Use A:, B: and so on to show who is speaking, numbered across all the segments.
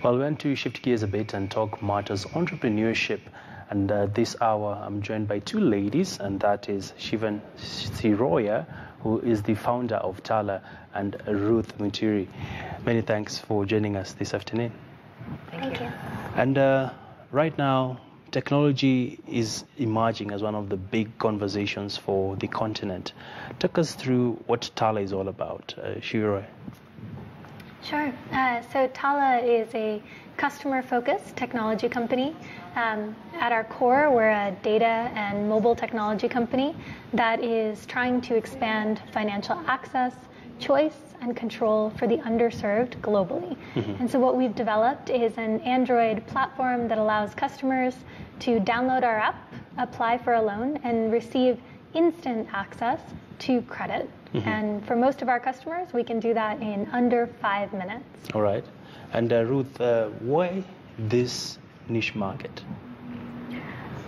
A: Well, we want to shift gears a bit and talk matters entrepreneurship. And uh, this hour, I'm joined by two ladies, and that is Shivani Siroya, who is the founder of Tala, and Ruth Mutiri. Many thanks for joining us this afternoon.
B: Thank you.
A: And uh, right now, technology is emerging as one of the big conversations for the continent. Talk us through what Tala is all about, uh, Shiro.
B: Sure. Uh, so Tala is a customer-focused technology company. Um, at our core, we're a data and mobile technology company that is trying to expand financial access, choice, and control for the underserved globally. And so what we've developed is an Android platform that allows customers to download our app, apply for a loan, and receive instant access to credit. And for most of our customers, we can do that in under five minutes.
A: All right. And uh, Ruth, uh, why this niche market?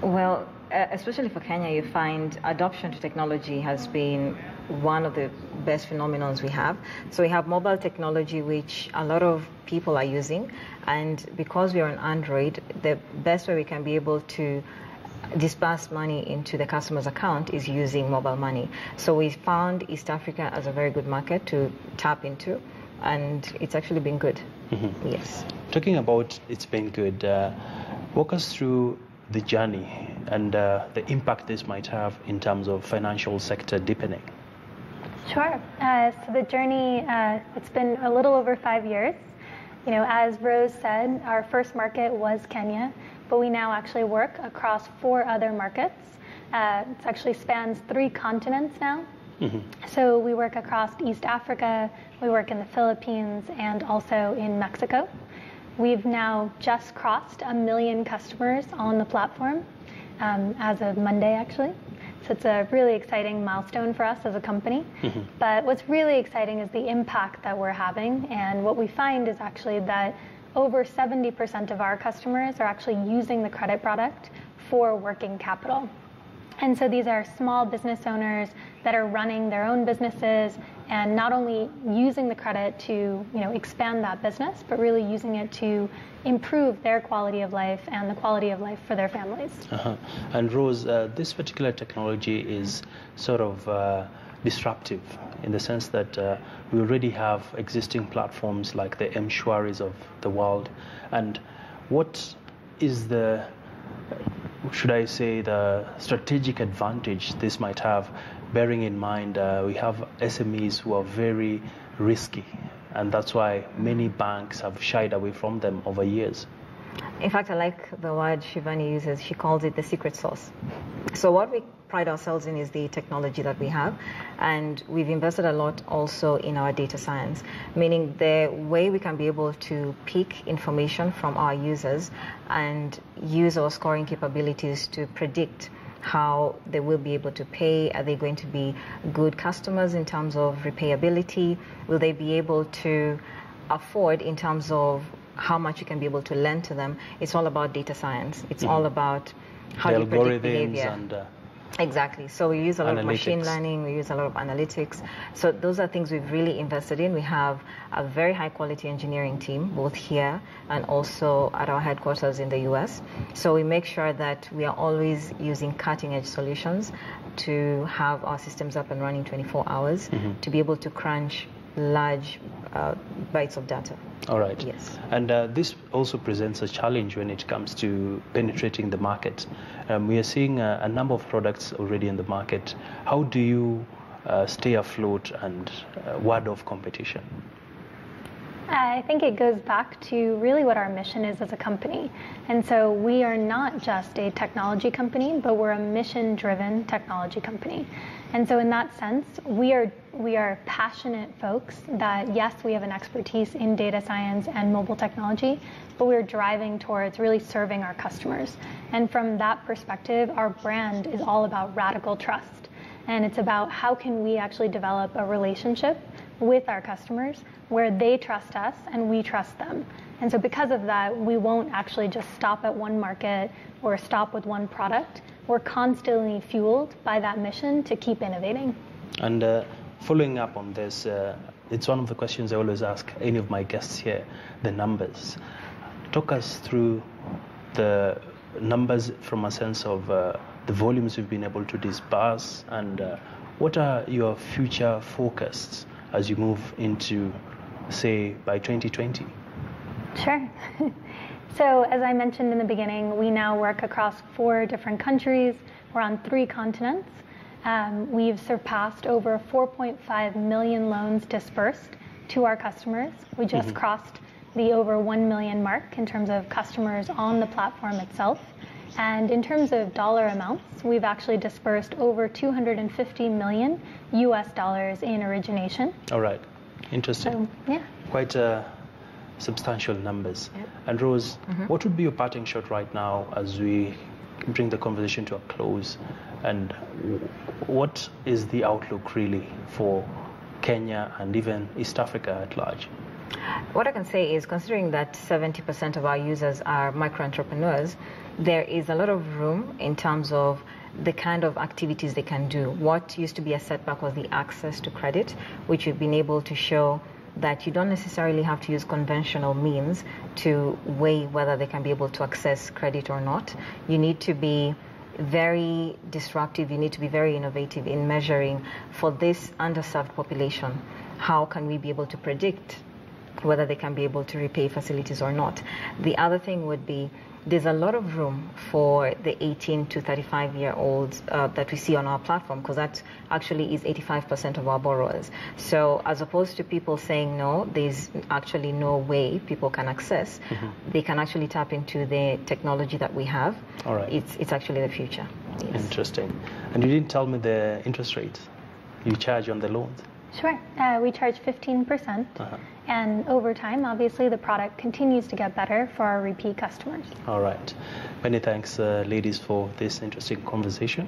C: Well, uh, especially for Kenya, you find adoption to technology has been one of the best phenomenons we have. So we have mobile technology, which a lot of people are using, and because we are on Android, the best way we can be able to disburse money into the customer's account is using mobile money. So we found East Africa as a very good market to tap into, and it's actually been good. Yes.
A: Talking about it's been good, uh, walk us through the journey and uh, the impact this might have in terms of financial sector deepening.
B: Sure. Uh, so the journey, uh, it's been a little over five years. You know, as Rose said, our first market was Kenya, but we now actually work across four other markets. Uh, it actually spans three continents now. So we work across East Africa, we work in the Philippines, and also in Mexico. We've now just crossed a million customers on the platform um, as of Monday, actually. So it's a really exciting milestone for us as a company. But what's really exciting is the impact that we're having. And what we find is actually that over 70% of our customers are actually using the credit product for working capital. And so these are small business owners that are running their own businesses and not only using the credit to you know, expand that business, but really using it to improve their quality of life and the quality of life for their families.
A: Uh-huh. And Rose, uh, this particular technology is sort of uh, disruptive in the sense that uh, we already have existing platforms like the M-Shwaris of the world. And what is the should I say, the strategic advantage this might have, bearing in mind uh, we have SMEs who are very risky, and that's why many banks have shied away from them over years.
C: In fact, I like the word Shivani uses. She calls it the secret sauce. So, what we pride ourselves in is the technology that we have, and we've invested a lot also in our data science, meaning the way we can be able to pick information from our users and use our scoring capabilities to predict how they will be able to pay. Are they going to be good customers in terms of repayability? Will they be able to afford in terms of how much you can be able to lend to them? It's all about data science. It's all about how
A: the
C: do you predict behavior.
A: and uh,
C: Exactly. So we use a lot of machine learning, we use a lot of analytics. So those are things we've really invested in. We have a very high quality engineering team, both here and also at our headquarters in the US. So we make sure that we are always using cutting edge solutions to have our systems up and running 24 hours to be able to crunch large uh, bytes of data.
A: all right.
C: Yes.
A: And uh, this also presents a challenge when it comes to penetrating the market. Um, we are seeing a, a number of products already in the market. How do you uh, stay afloat and uh, ward off competition?
B: I think it goes back to really what our mission is as a company. And so we are not just a technology company, but we're a mission driven technology company. And so in that sense, we are we are passionate folks that yes, we have an expertise in data science and mobile technology, but we're driving towards really serving our customers. And from that perspective, our brand is all about radical trust. And it's about how can we actually develop a relationship with our customers where they trust us and we trust them. And so because of that, we won't actually just stop at one market or stop with one product. We're constantly fueled by that mission to keep innovating.
A: And uh, following up on this, uh, it's one of the questions I always ask any of my guests here the numbers. talk us through the numbers from a sense of uh, the volumes you've been able to disburse and uh, what are your future forecasts as you move into, say, by 2020?
B: Sure. so, as I mentioned in the beginning, we now work across four different countries. We're on three continents. Um, we've surpassed over 4.5 million loans dispersed to our customers. We just mm-hmm. crossed the over 1 million mark in terms of customers on the platform itself. And in terms of dollar amounts, we've actually dispersed over 250 million US dollars in origination.
A: All right. Interesting. So,
B: yeah.
A: Quite uh, substantial numbers. Yeah. And Rose, mm-hmm. what would be your parting shot right now as we bring the conversation to a close? And what is the outlook really for Kenya and even East Africa at large?
C: What I can say is, considering that 70% of our users are micro entrepreneurs, there is a lot of room in terms of the kind of activities they can do. What used to be a setback was the access to credit, which we've been able to show that you don't necessarily have to use conventional means to weigh whether they can be able to access credit or not. You need to be very disruptive, you need to be very innovative in measuring for this underserved population. How can we be able to predict whether they can be able to repay facilities or not. The other thing would be there's a lot of room for the 18 to 35 year olds uh, that we see on our platform because that actually is 85% of our borrowers. So as opposed to people saying no, there's actually no way people can access, mm-hmm. they can actually tap into the technology that we have.
A: All right.
C: It's, it's actually the future.
A: Yes. Interesting. And you didn't tell me the interest rate you charge on the loans.
B: Sure. Uh, we charge 15%. Uh-huh. And over time, obviously, the product continues to get better for our repeat customers.
A: All right. Many thanks, uh, ladies, for this interesting conversation.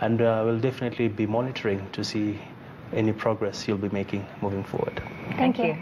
A: And uh, we'll definitely be monitoring to see any progress you'll be making moving forward.
B: Thank, Thank you. you.